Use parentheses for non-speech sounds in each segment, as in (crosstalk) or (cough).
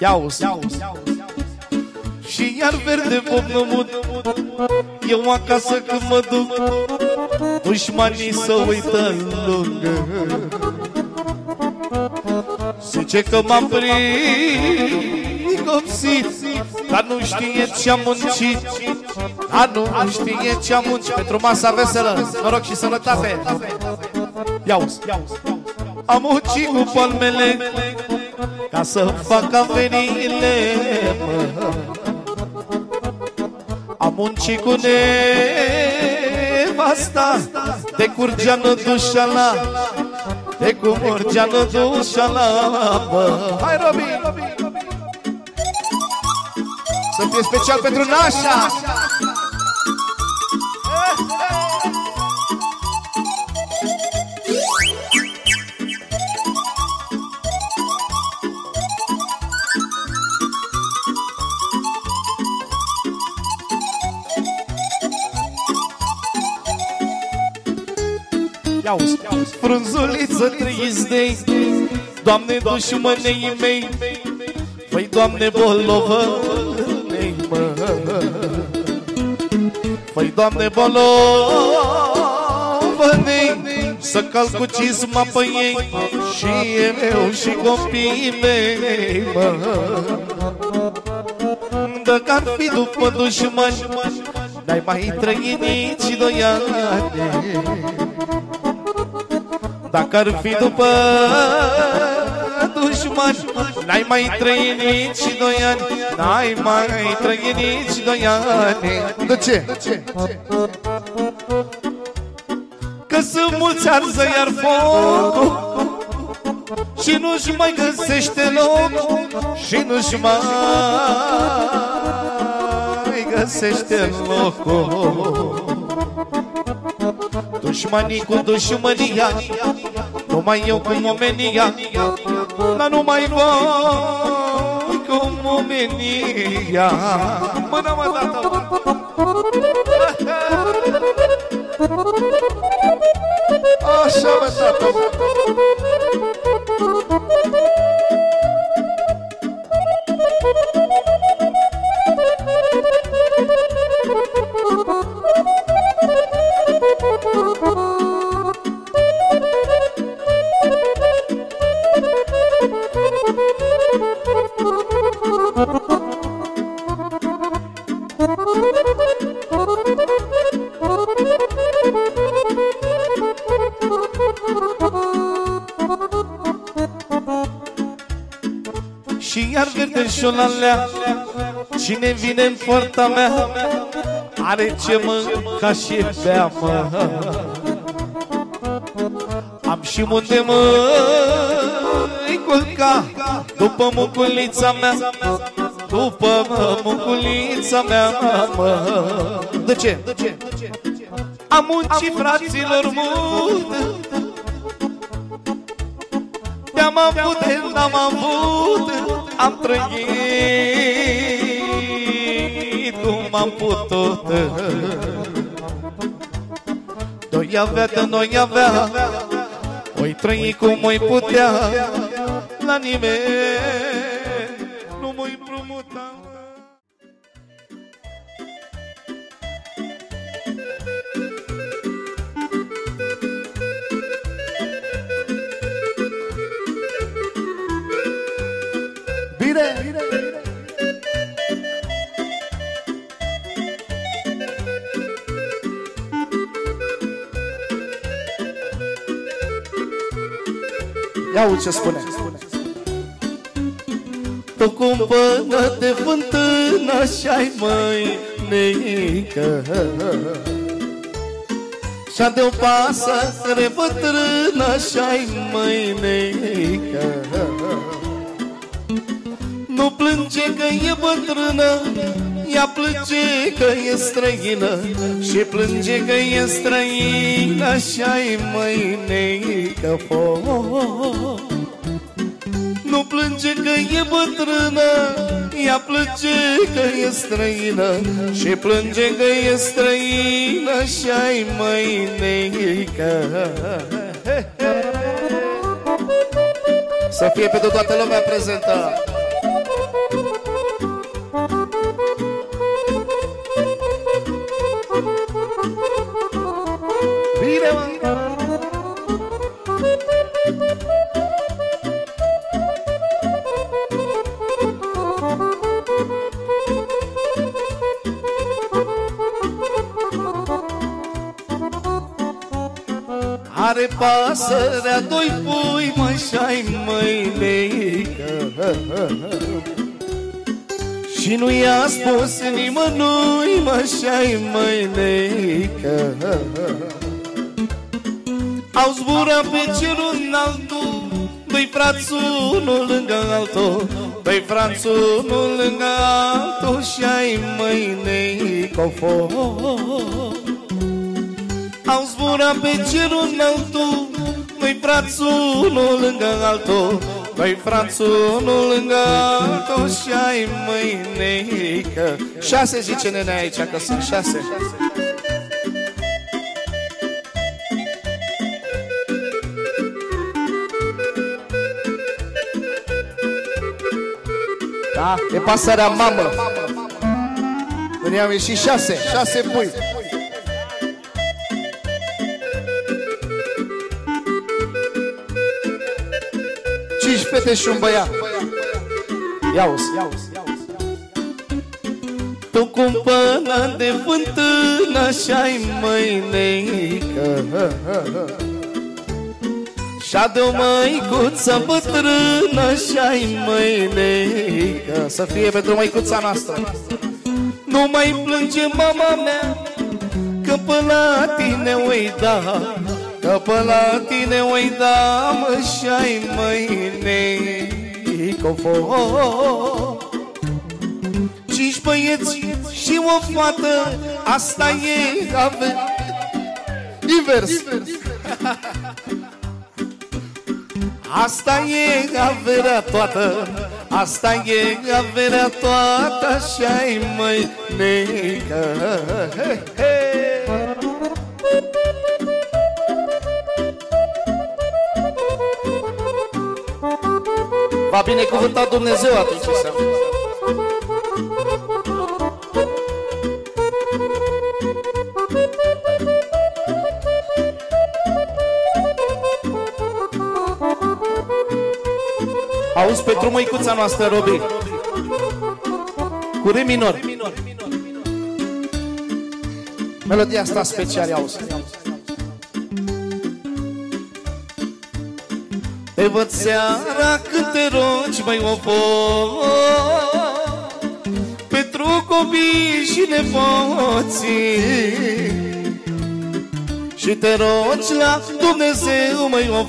Ia-uzi Și iar verde pomnămut Eu acasă când mă duc Dușmanii să uită lungă Zice că m-am pricopsit Dar nu știe ce-am muncit. Dar nu știe ce-am muncit. Pentru masa veselă, noroc și sănătate. Ia-uzi Am muncit cu palmele Ca să fac averile mă. Am muncit cu nevasta De curgeană dușala De cu murgeană dușala mă. Hai Robi Să fie special pentru Nașa Iauzi, frunzuliță trizdei Doamne, dușmânei mei Păi, Doamne, bolovănei, mă Păi, Doamne, bolovănei Să calc cu cizma pe ei Și e meu și copiii mei, mă. Dacă ar fi după dușmani N-ai mai trăit nici doi ani dacă ar fi după dușmani N-ai mai trăit nici doi ani. N-ai mai trăit nici doi ani. De ce? Că sunt mulți arză iar focul Și nu-și mai găsește loc Și nu-și mai găsește locul Dușmanii cu dușmânia Numai eu cu omenia. Dar numai noi cu omenia. Mână mă dată. Așa mă, tată verde șolalea Cine vine în poarta mea Are ce mânca și bea, mă. Am și unde mă culca După muculița mea După muculița mea, mă. De ce? Am muncit fraților mult. Te-am avut, n-am avut Am trăit cum am putut. Doi avea de noi avea Oi trăi cum oi putea. La nimeni Ia uite ce spune. Tu cumpănă de fântână și-ai măi neică Și-a de o pasă care bătrână și-ai măi neică Nu plânge că e bătrână Ea plânge că e străină Și plânge că e străină Și-ai măi neică foc nu plânge că e bătrână Ea plânge că e străină Și plânge că e străină Și-ai măi neică Să fie pentru toată lumea prezentă. Pasărea doi pui, măi, măileică. Și nu i-a spus nimănui, măi, măileică. Au zburat pe cerul înaltul Doi frați unul lângă altul. Doi frați unul lângă altul Și ai mâinei cofo Au zburat pe cerul înaltul Doi frați unul lângă altul Doi frați unul lângă altul Și ai mâinei că Șase zice nene aici că sunt șase Da? E pasărea mamă. Când i-am ieșit șase, șase pui. Fete și un băiat. Ia-uzi, ia-uzi. Tu cumpăna de fântână și-ai mâineică Și-a de o măicuță bătrână și-ai mâineică Să fie pentru măicuța noastră. Nu mai plânge mama mea Că până la tine o da Că până la tine o da Mă și-ai mâineică Cinci băieți și o fată Asta e ave Invers. (laughs) Asta e averea toată Asta e averea toată Așa-i măi neică He, he. Va binecuvânta Dumnezeu atunci înseamnă. Auzi pentru măicuța noastră, Robi Cu re minor Melodia asta special, auzi. Te văd seara când te rogi, mai o Pentru copii și nepoții Și te rogi la Dumnezeu, mai o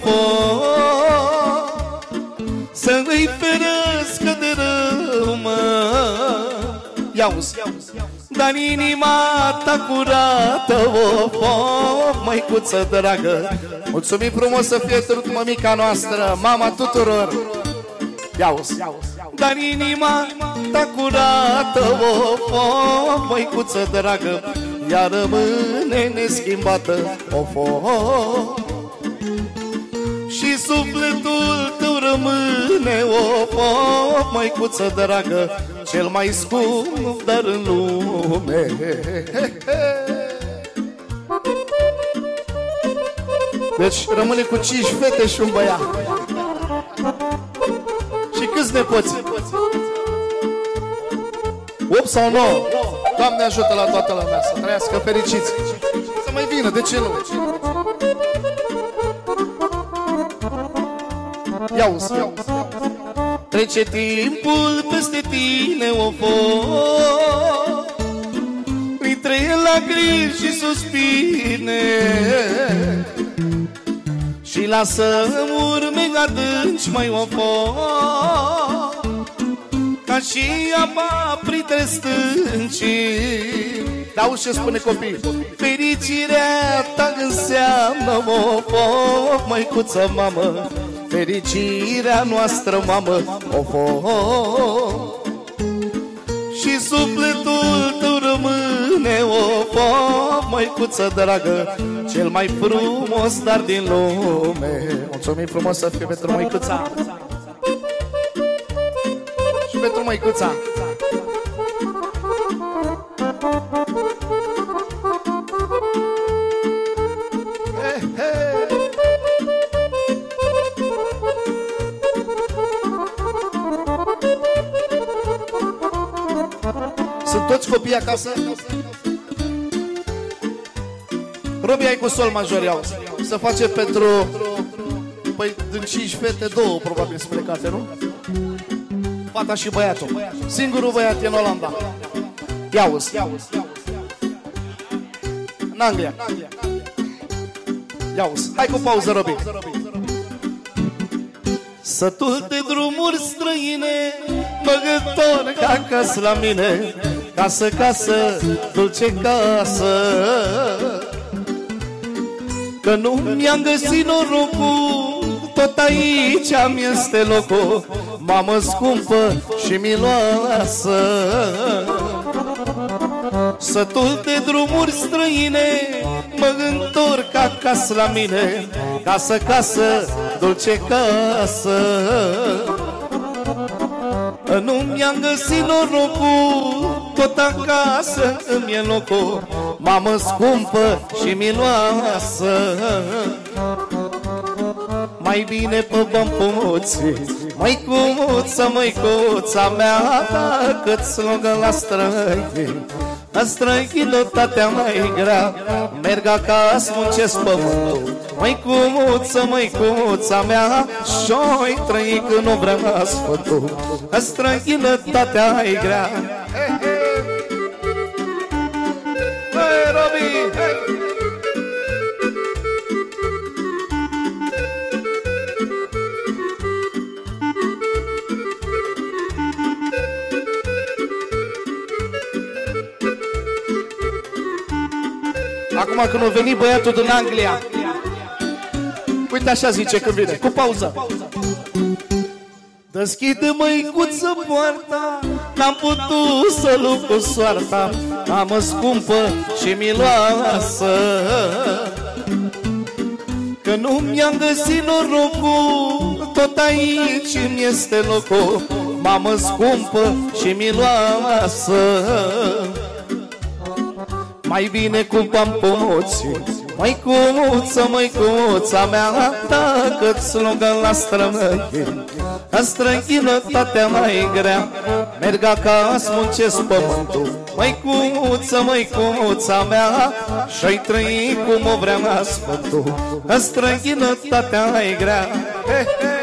Să îi ferească de rău, mă. Ia-uzi. Dar inima ta curată, o foc, măicuță dragă Mulțumim frumos să fie tot mămica noastră, mama tuturor. Ia-uzi. Dar inima ta curată, o foc, măicuță dragă Ea rămâne neschimbată, o foc Și sufletul tău rămâne, o foc, măicuță dragă Cel mai scump dar în lume Deci rămâne cu cinci fete și un băiat. Și câți nepoți? 8 sau 9? Doamne ajută la toată lumea să trăiască fericiți. Să mai vină, de ce nu? Ia uzi, ia uzi. Trece timpul peste tine, o foc. Îi trăie la griji și suspine Și lasă urme adânci, mai o foc. Ca și apa printre stânci Da, auzi ce spune copiii. Fericirea ta înseamnă o foc, măicuță mamă Fericirea noastră, mamă, o foc Și sufletul tău rămâne o foc, măicuță dragă Cel mai frumos dar din lume Mulțumim frumos să fie pentru măicuța. Și pentru măicuța. Copii acasă? Robi, ai cu sol major, iau. Se face pentru... Păi din cinci fete, două probabil sunt plecate, nu? Fata și băiatul. Singurul băiat e în Olanda. Ia uzi. În Anglia. Ia uzi. Hai cu pauză, Robi. Sătul de drumuri străine Mă gândor ca acasă la mine Casă, casă, dulce casă. Că nu mi-am găsit norocul Tot aici am este locul. Mamă scumpă și miloasă. Sătul de drumuri străine Mă întorc acasă la mine. Casă, casă, dulce casă. Nu mi-am găsit norocul Tot acasă îmi e locul. Mamă scumpă și miloasă. Mai bine pe bămpuții Măicuța, măicuța mea Dacă-ți slugă la străini. La străinătatea mai grea Merg acasă, muncesc pământul. Măicuța, măicuța mea Și-oi trăi când nu vrem asfătul La străinătatea mai grea Acum când a venit băiatul din Anglia. Uite așa zice când vine, cu pauză. Deschide măicuță poarta. N-am putut să lupt cu soarta. Am scumpă și miloasă. Că nu mi-am găsit norocul. Tot aici mi este locul. Mamă scumpă și miloasă mai bine cu pampoții Mai cuța, mai cuța mea. Dacă-ți lungă la strămăie În străinătatea mai grea Merg acasă, muncesc pământul. Mai cuța, mai cuța mea Și-ai trăi cum o vrea sfântul În străinătatea mai grea. He, he.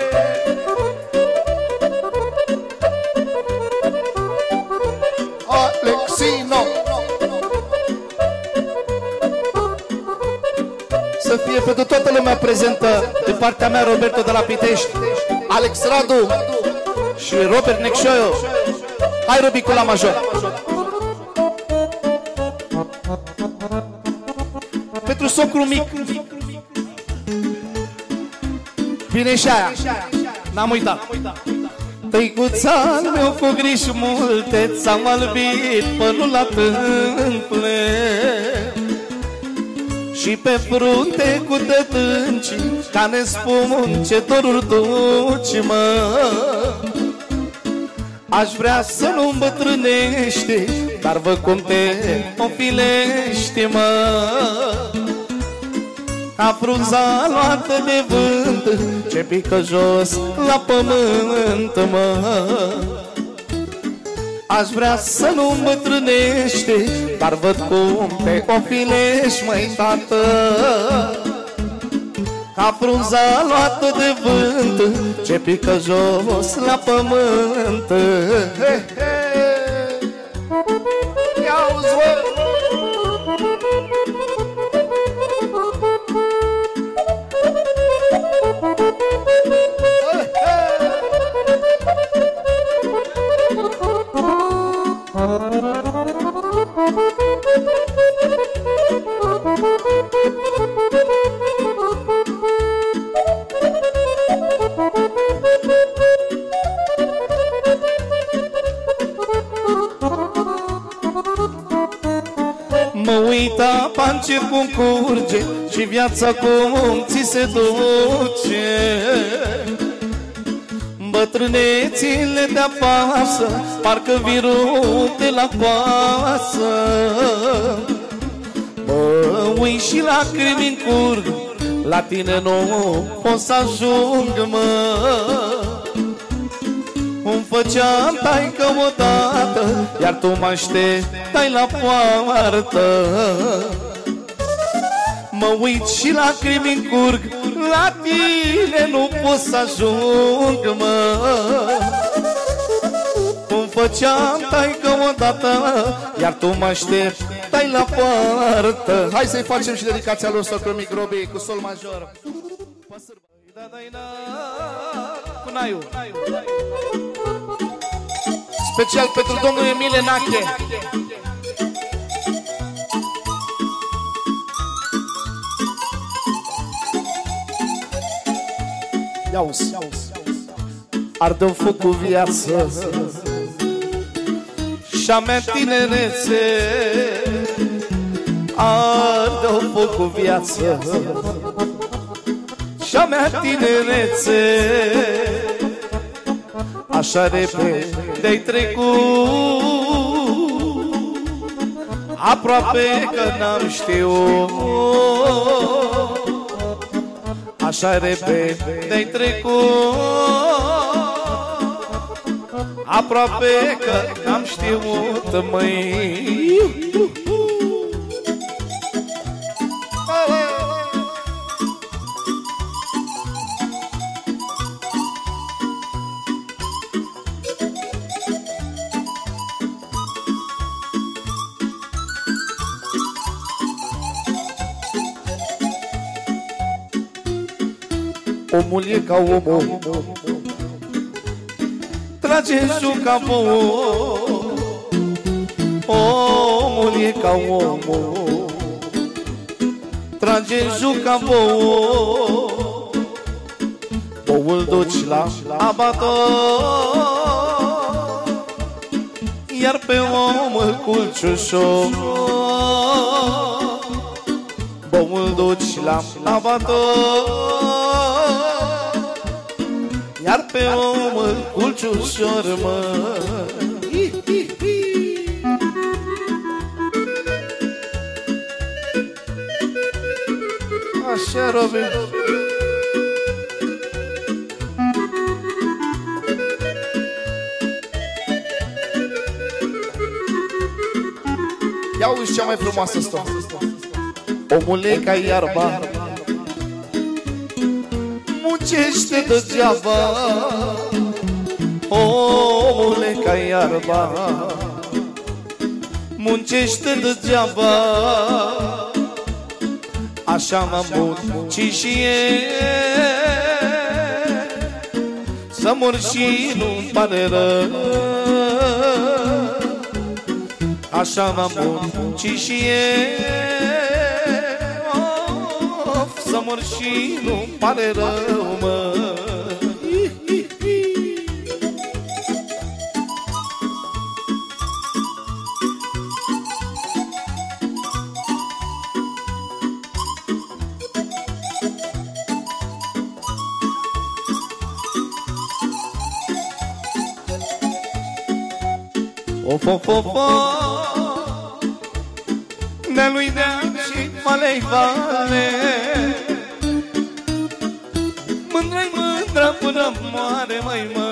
Să fie pentru toată lumea prezentă de partea mea Roberto de la Pitești, Alex Radu și Robert Necșoio. Hai Robicu la major! Pentru socru mic. Vine și aia. N-am uitat. Tăicuța meu cu griji multe Ți-am albit părul la tâmple și pe frunte cu tătânci Ca ne spun ce doruri duci, mă. Aș vrea să nu îmbătrânești Dar vă cum te ofilești, mă. Ca frunza luată de vânt Ce pică jos la pământ, mă Aș vrea să nu îmbătrânești Dar văd cum te ofilești, măi, tată. Ca frunza luată de vânt Ce pică jos la pământ. Ia-uzi, uita pancer cum curge Și viața cum ți se duce. Bătrânețile de apasă Parcă virul de la coasă. Mă uit și lacrimi în curg La tine nu pot să ajung, mă. Îmi făceam taică odată Iar tu mă așteptai la poartă. Mă uit și lacrimi curg La tine nu pot să ajung, mă. Cum făceam taică odată Iar tu mă așteptai la poartă. Hai să-i facem și dedicația lui Socru Microbi cu sol major. Da, da, da, Cu naiu Special pentru domnul Emile Nache Ia-uzi Ardă foc cu viață. Și-a mea tinerețe. Ardă foc cu viață. Și-a mea tinerețe Așa repede-ai trecut. Aproape că n-am știut. Așa repede-ai trecut. Aproape că n-am știut, măi Omul e ca omul Trage juca Omul e ca omul Trage juca Boul duci la abator Iar pe om îl culci ușor. Boul duci la abator iar pe om îl culci ușor, mă Așa, Robin. Ia uși cea mai frumoasă stă Omule ca iarba muncește degeaba. Omule ca iarba Muncește degeaba. Așa mă munci și e Să mor și nu-mi pare rău. Așa mă munci și e să mor și nu pare rău, mă. Of, of, of, of De lui Dean și Malei Vale. Mândră-i până moare, mai mă